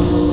Oh